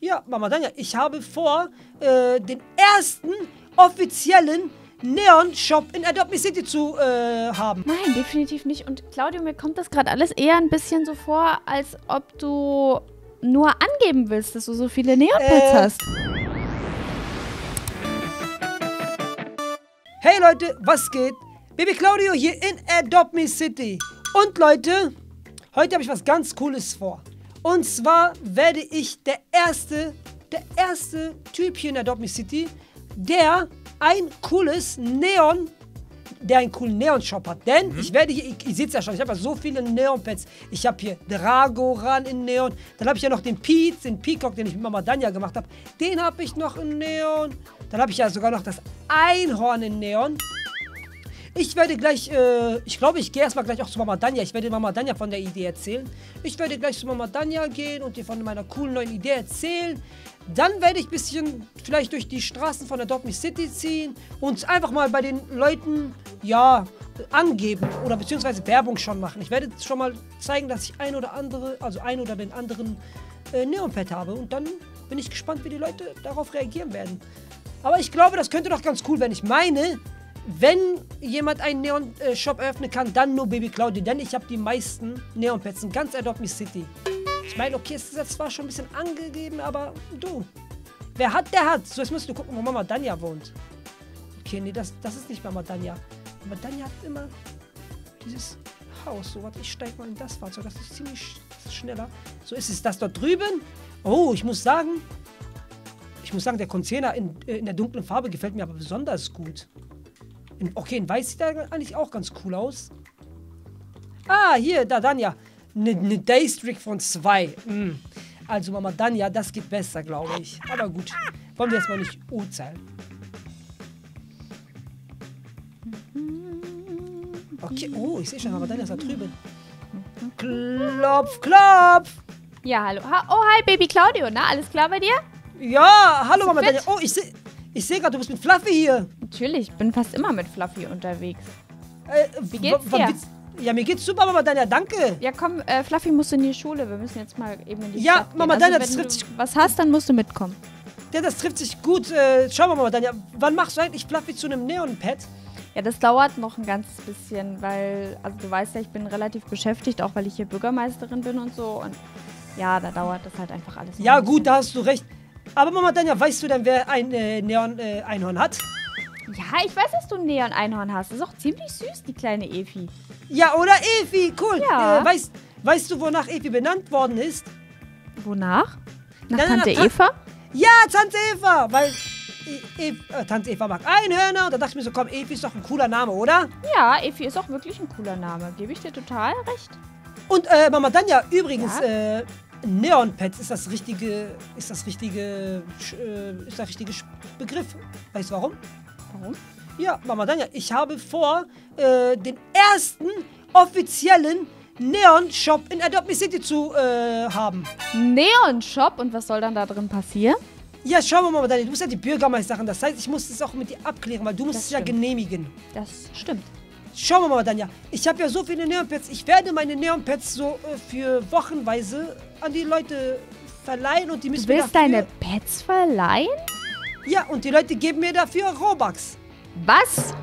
Ja, Mama Danja, ich habe vor, äh, den ersten offiziellen Neon-Shop in Adopt Me City zu äh, haben. Nein, definitiv nicht. Und Claudio, mir kommt das gerade alles eher ein bisschen so vor, als ob du nur angeben willst, dass du so viele Neon-Pets Äh, hast. Hey Leute, was geht? Baby Claudio hier in Adopt Me City. Und Leute, heute habe ich was ganz Cooles vor. Und zwar werde ich der erste, der erste Typ hier in Adopt Me City, der ein cooles Neon, der einen coolen Neon-Shop hat. Denn ich werde hier, ich, ihr seht es ja schon, ich habe ja so viele Neon-Pads. Ich habe hier Dragoran in Neon. Dann habe ich ja noch den Pete, den Peacock, den ich mit Mama Danja gemacht habe. Den habe ich noch in Neon. Dann habe ich ja sogar noch das Einhorn in Neon. Ich werde gleich, äh, ich glaube, ich gehe erstmal gleich auch zu Mama Danja. Ich werde Mama Danja von der Idee erzählen. Ich werde gleich zu Mama Danja gehen und ihr von meiner coolen neuen Idee erzählen. Dann werde ich ein bisschen vielleicht durch die Straßen von Adopt Me City ziehen und einfach mal bei den Leuten, ja, angeben oder beziehungsweise Werbung schon machen. Ich werde schon mal zeigen, dass ich ein oder andere, also ein oder den anderen äh, Neon-Pad habe und dann bin ich gespannt, wie die Leute darauf reagieren werden. Aber ich glaube, das könnte doch ganz cool werden. Ich meine, wenn jemand einen Neon-Shop eröffnen kann, dann nur Baby Claudia. Denn ich habe die meisten Neon-Pads in ganz Adopt Me City. Ich meine, okay, es ist jetzt zwar schon ein bisschen angegeben, aber du. Wer hat, der hat. So, jetzt musst du gucken, wo Mama Danja wohnt. Okay, nee, das, das ist nicht Mama Danja. Mama Danja hat immer dieses Haus. So, warte, ich steig mal in das Fahrzeug. Das ist ziemlich das ist schneller. So, ist es das dort drüben? Oh, ich muss sagen, ich muss sagen, der Container in, äh, in der dunklen Farbe gefällt mir aber besonders gut. In, okay, in weiß sieht er eigentlich auch ganz cool aus. Ah, hier, da, Danja. Eine ne Daystreak von 2. Also, Mama Danja, das geht besser, glaube ich. Aber gut, wollen wir erstmal nicht urteilen. Okay, oh, ich sehe schon, Mama Danja ist da drüben. Klopf, klopf! Ja, hallo. Ha oh, hi, Baby Claudio. Na, alles klar bei dir? Ja, hallo Mama fit? Danja. Oh, ich sehe ich seh gerade, du bist mit Fluffy hier. Natürlich, ich bin fast immer mit Fluffy unterwegs. Äh, Wie geht's dir? Ja, mir geht's super, Mama Danja, danke. Ja, komm, äh, Fluffy muss in die Schule. Wir müssen jetzt mal eben in die Ja, Stadt gehen. Mama, also, Dana, das trifft du sich- was hast, dann musst du mitkommen. Ja, das trifft sich gut. Äh, schau mal, Mama Danja, wann machst du eigentlich Fluffy zu einem Neon-Pad? Ja, das dauert noch ein ganzes bisschen, weil, also du weißt ja, ich bin relativ beschäftigt, auch weil ich hier Bürgermeisterin bin und so. Und ja, da dauert das halt einfach alles. Ja, ein gut, da hast du recht. Aber Mama Danja, weißt du denn, wer ein äh, Neon-Einhorn hat? Ja, ich weiß, dass du ein Neon-Einhorn hast. Das ist auch ziemlich süß, die kleine Efi. Ja, oder Evi, cool. Ja. Äh, weißt, weißt du, wonach Evi benannt worden ist? Wonach? Nach Nein, Tante nein, Eva? Ja, Tante Eva, weil e e Tante Eva mag Einhörner. Und da dachte ich mir so, komm, Evi ist doch ein cooler Name, oder? Ja, Efi ist auch wirklich ein cooler Name. Gebe ich dir total recht. Und äh, Mama Danja, übrigens, Ja? äh, Neon-Pads ist das richtige, ist das richtige, äh, ist der richtige Begriff. Weißt du warum? Warum? Ja, Mama Danja, ich habe vor, äh, den ersten offiziellen Neon-Shop in Adopt Me City zu äh, haben. Neon-Shop. Und was soll dann da drin passieren? Ja, schau mal, Mama Danja, du bist ja die Bürgermeisterin. Das heißt, ich muss es auch mit dir abklären, weil du musst Das es ja genehmigen. Das stimmt. Schau mal, Mama Danja, ich habe ja so viele Neon-Pads. Ich werde meine Neon-Pads so äh, für wochenweise an die Leute verleihen und die müssen Du willst deine Pets verleihen? Ja, und die Leute geben mir dafür Robux. Was?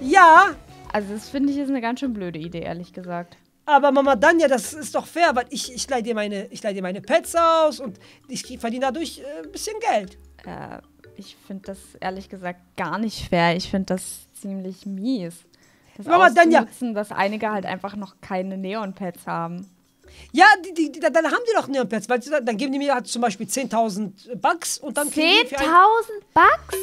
Ja, Also das finde ich ist eine ganz schön blöde Idee, ehrlich gesagt. aber Mama Danja, das ist doch fair, weil ich, ich leihe dir, meine- ich leih dir meine Pets aus und ich verdiene dadurch äh, ein bisschen Geld. Äh, ich finde das ehrlich gesagt gar nicht fair. Ich finde das ziemlich mies. Das Mama, dann ja- auszunutzen, dass einige halt einfach noch keine Neon-Pads haben. Ja, die, die, die, dann dann haben die doch Neon-Pads, weil sie dann, dann geben die mir halt zum Beispiel 10.000 Bucks und dann kriegen die für 10.000 ein, Bucks?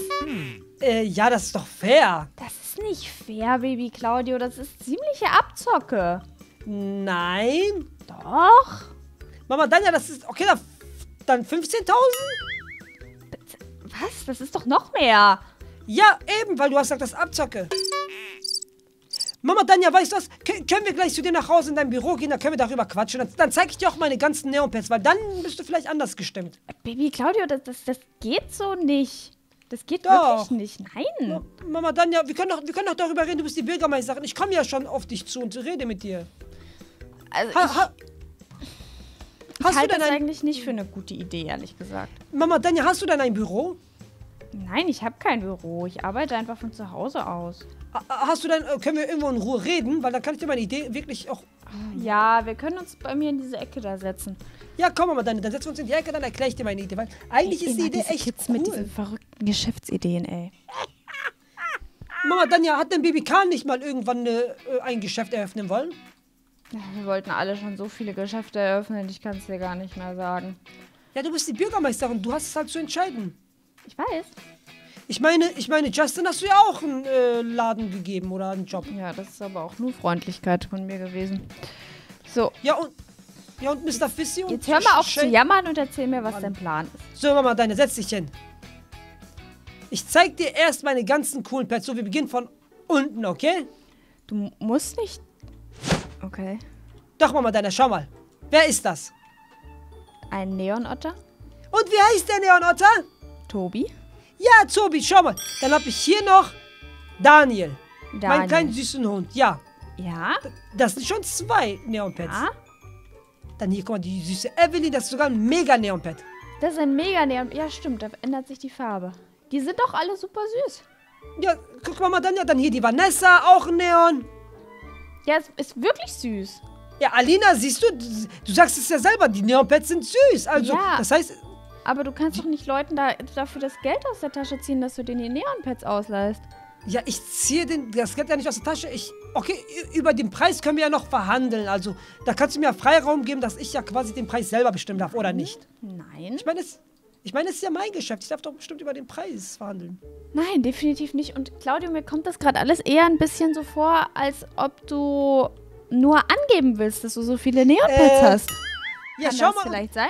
äh, Ja, das ist doch fair. Das ist nicht fair, Baby Claudio. Das ist ziemliche Abzocke. Nein. Doch. Mama Danja, das ist, okay, dann, dann 15.000? Was? Das ist doch noch mehr. Ja, eben, weil du hast gesagt, das ist Abzocke. Mama Danja, weißt du was? Kö- können wir gleich zu dir nach Hause in dein Büro gehen, dann können wir darüber quatschen. Dann, dann zeige ich dir auch meine ganzen Neonpads, weil dann bist du vielleicht anders gestimmt. Baby Claudio, das, das, das geht so nicht. Das geht Doch. wirklich nicht. Nein. Mama Danja, wir können, doch, wir können doch darüber reden, du bist die Bürgermeisterin. Ich komme ja schon auf dich zu und rede mit dir. Also Ha, ich, ha, Ich halte das ein, eigentlich nicht für eine gute Idee, ehrlich gesagt. Mama Danja, hast du denn ein Büro? Nein, ich habe kein Büro. Ich arbeite einfach von zu Hause aus. Hast du denn, äh, können wir irgendwo in Ruhe reden? Weil dann kann ich dir meine Idee wirklich auch. Ja, wir können uns bei mir in diese Ecke da setzen. Ja, komm Mama Danja, dann setzen wir uns in die Ecke, dann erkläre ich dir meine Idee. Weil eigentlich ist die Idee echt Kids cool. mit diesen verrückten Geschäftsideen, ey. Mama Danja, hat denn Baby Kahn nicht mal irgendwann äh, ein Geschäft eröffnen wollen? Ja, Wir wollten alle schon so viele Geschäfte eröffnen, ich kann es dir gar nicht mehr sagen. Ja, du bist die Bürgermeisterin, du hast es halt zu entscheiden. Ich weiß. Ich meine, ich meine, Justin hast du ja auch einen äh, Laden gegeben oder einen Job. Ja, das ist aber auch nur Freundlichkeit von mir gewesen. So, Ja und ja und Mr. Fissy und jetzt hör mal auf zu jammern und erzähl mir, was dein Plan ist. So, Mama, deine, setz dich hin. Ich zeig dir erst meine ganzen coolen Pets. So, wir beginnen von unten, okay? Du mu- musst nicht. Okay. Doch, Mama, deine, schau mal. Wer ist das? Ein Neonotter? Und wie heißt der Neonotter? Tobi? Ja, Tobi, schau mal. Dann habe ich hier noch Daniel. Mein Daniel. kleinen süßen Hund. Ja, Ja? das sind schon zwei Neonpets. Ah? Dann hier, guck mal, die süße Evelyn, das ist sogar ein mega Neonpet. Das ist ein mega Neon. Ja, stimmt, da ändert sich die Farbe. Die sind doch alle super süß. Ja, guck mal, dann, ja, dann hier die Vanessa, auch ein Neon. Ja, es ist wirklich süß. Ja, Alina, siehst du, du, sagst es ja selber, die Neonpets sind süß. Also, Ja. das heißt, Aber du kannst doch nicht Leuten da, dafür das Geld aus der Tasche ziehen, dass du denen die Neonpads ausleihst. Ja, ich ziehe den, das Geld ja nicht aus der Tasche. Ich, okay, über den Preis können wir ja noch verhandeln. Also, da kannst du mir ja Freiraum geben, dass ich ja quasi den Preis selber bestimmen darf, oder nicht? Nein. Ich meine, es, ich meine, es ist ja mein Geschäft. Ich darf doch bestimmt über den Preis verhandeln. Nein, definitiv nicht. Und Claudio, mir kommt das gerade alles eher ein bisschen so vor, als ob du nur angeben willst, dass du so viele Neonpads Äh, hast. Ja, Kann schau das mal. vielleicht sein?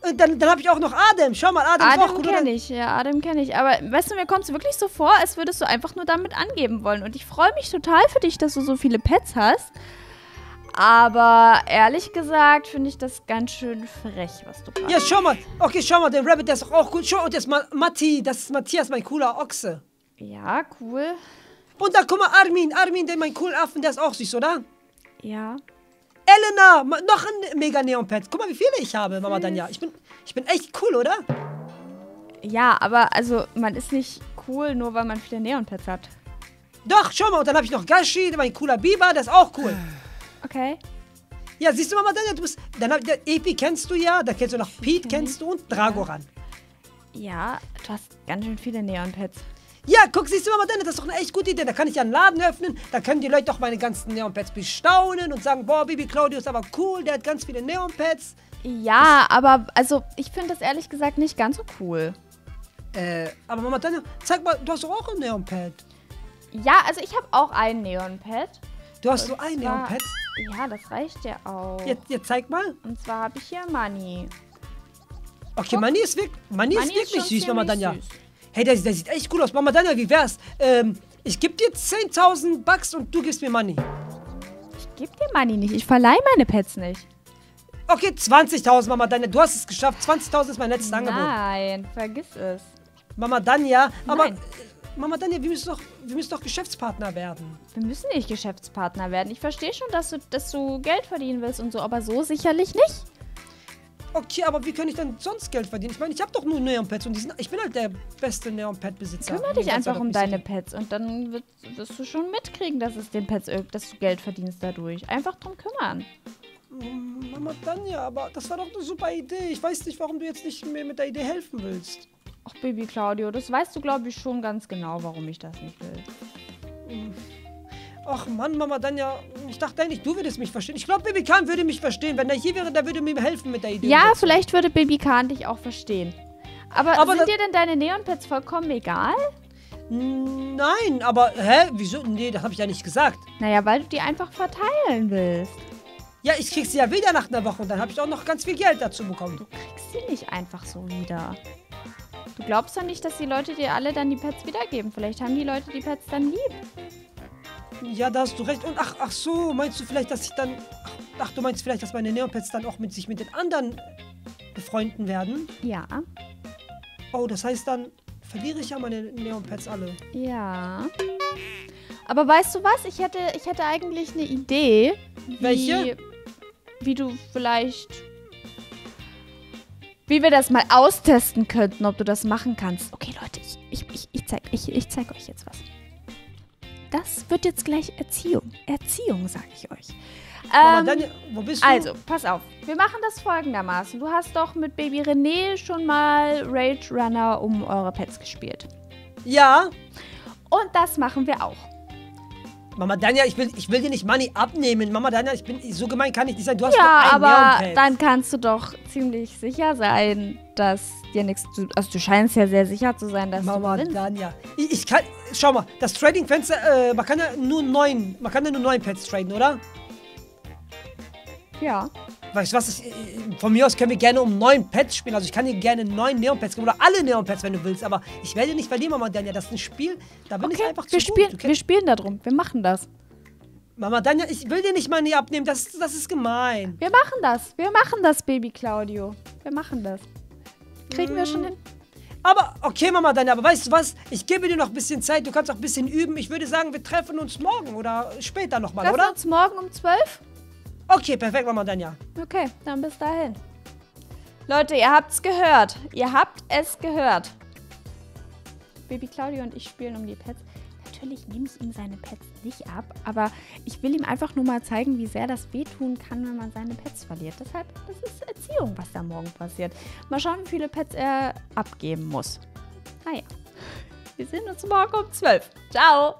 Und dann, dann habe ich auch noch Adem. Schau mal, Adem, ist auch Adem gut, kenne ich, ja, Adem kenne ich. Aber weißt du, mir kommt es wirklich so vor, als würdest du einfach nur damit angeben wollen. Und ich freue mich total für dich, dass du so viele Pets hast. Aber ehrlich gesagt finde ich das ganz schön frech, was du gerade Ja, schau mal. Okay, schau mal, der Rabbit, der ist doch auch gut. Schau, und das ist Ma Matti, das ist Matthias, mein cooler Ochse. Ja, cool. Und dann guck mal, Armin, Armin, der mein cooler Affen, der ist auch süß, oder? Ja. Elena, noch ein mega Neon-Pet. Guck mal, wie viele ich habe, Mama Danja. Ich bin, ich bin echt cool, oder? Ja, aber also man ist nicht cool, nur weil man viele Neonpads hat. Doch, schau mal, und dann habe ich noch Gashi, mein cooler Biber, der ist auch cool. Okay. Ja, siehst du, Mama Danja, du bist, dann hab, der Epi kennst du ja, da kennst du noch Pete, kennst du und Dragoran. Ja, du hast ganz schön viele Neonpads. Ja, guck, siehst du, Mama Danja, das ist doch eine echt gute Idee. Da kann ich ja einen Laden öffnen, da können die Leute doch meine ganzen Neon-Pads bestaunen und sagen, boah, Baby Claudio ist aber cool, der hat ganz viele Neon-Pads. Ja, aber also ich finde das ehrlich gesagt nicht ganz so cool. Äh, aber Mama Danja, zeig mal, du hast doch auch ein Neon-Pad. Ja, also ich habe auch ein Neonpad. Du hast so ein Neon-Pad. Ja, das reicht ja auch. Jetzt, jetzt zeig mal. Und zwar habe ich hier Money. Okay, Mani ist, wirk Mani ist Money wirklich schon süß, Mama Danja. süß. Hey, der, der sieht echt cool aus. Mama Danja, wie wär's? Ähm, ich geb dir 10.000 Bucks und du gibst mir Money. Ich gebe dir Money nicht. Ich verleihe meine Pets nicht. Okay, 20.000, Mama Danja. Du hast es geschafft. 20.000 ist mein letztes Angebot. Nein, vergiss es. Mama Danja, aber... Nein. Mama Danja, wir müssen, doch, wir müssen doch Geschäftspartner werden. Wir müssen nicht Geschäftspartner werden. Ich verstehe schon, dass du, dass du Geld verdienen willst und so, aber so sicherlich nicht. Okay, aber wie kann ich dann sonst Geld verdienen? Ich meine, ich habe doch nur Neon-Pads und sind, ich bin halt der beste Neon-Pad-Besitzer. Kümmere dich einfach um deine Pets und dann wird, wirst du schon mitkriegen, dass es den Pets, dass du Geld verdienst dadurch. Einfach drum kümmern. City. Mama Danja, aber das war doch eine super Idee. Ich weiß nicht, warum du jetzt nicht mir mit der Idee helfen willst. Ach, Baby Claudio, das weißt du, glaube ich, schon ganz genau, warum ich das nicht will. Ach Mann, Mama Danja, ich dachte eigentlich, du würdest mich verstehen. Ich glaube, Baby Khan würde mich verstehen. Wenn er hier wäre, der würde mir helfen mit der Idee. Ja, vielleicht würde Baby Khan dich auch verstehen. Aber, Aber sind dir denn deine Neonpets vollkommen egal? Nein, aber, hä? Wieso? Nee, das habe ich ja nicht gesagt. Naja, weil du die einfach verteilen willst. Ja, ich krieg sie ja wieder nach einer Woche und dann habe ich auch noch ganz viel Geld dazu bekommen. Du kriegst sie nicht einfach so wieder. Du glaubst doch nicht, dass die Leute dir alle dann die Pets wiedergeben. Vielleicht haben die Leute die Pets dann lieb. Ja, da hast du recht. Und ach, ach so, meinst du vielleicht, dass ich dann. Ach, ach du meinst vielleicht, dass meine Neopets dann auch mit sich mit den anderen befreunden werden? Ja. Oh, das heißt dann verliere ich ja meine Neopets alle. Ja. Aber weißt du was? Ich hätte, ich hätte eigentlich eine Idee. Wie, Welche? Wie du vielleicht wie wir das mal austesten könnten, ob du das machen kannst. Okay, Leute, ich, ich, ich, ich, zeig, ich, ich zeig euch jetzt was. Das wird jetzt gleich Erziehung. Erziehung, sag ich euch. Ähm, Danja, wo bist du? also, pass auf. Wir machen das folgendermaßen. Du hast doch mit Baby René schon mal Rage Runner um eure Pets gespielt. Ja. Und das machen wir auch. Mama Danja, ich will, ich will dir nicht Money abnehmen. Mama Danja, ich bin so gemein kann ich nicht sein. Du hast Ja, nur ein aber dann kannst du doch ziemlich sicher sein, dass dir nichts zu. Also, du scheinst ja sehr sicher zu sein, dass Mama du gewinnst. Danja. Ich, ich kann. Schau mal, das Trading-Fenster, äh, man kann ja nur neun. Man kann ja nur neun Pets traden, oder? Ja. Weißt du was? Ich, äh, von mir aus können wir gerne um neun Pets spielen. Also ich kann dir gerne neun Neon-Pets geben. Oder alle Neon-Pets, wenn du willst. Aber ich werde nicht verlieren, Mama Danja. Das ist ein Spiel, da bin ich Okay, einfach zu wir gut. spielen, Du wir spielen da drum. Wir machen das. Mama Danja, ich will dir nicht Money abnehmen. Das, das ist gemein. Wir machen das. Wir machen das, Baby Claudio. Wir machen das. Kriegen wir Mm. schon hin. Aber, okay, Mama Danja, aber weißt du was? Ich gebe dir noch ein bisschen Zeit. Du kannst auch ein bisschen üben. Ich würde sagen, wir treffen uns morgen oder später nochmal, Treffen oder? uns morgen um 12? Okay, perfekt, Mama Danja. Okay, dann bis dahin. Leute, ihr habt's gehört. Ihr habt es gehört. Baby Claudio und ich spielen um die Pets. Natürlich nehme ich ihm seine Pets nicht ab, aber ich will ihm einfach nur mal zeigen, wie sehr das wehtun kann, wenn man seine Pets verliert. Deshalb, das ist Erziehung, was da morgen passiert. Mal schauen, wie viele Pets er abgeben muss. Naja, wir sehen uns morgen um 12. Ciao!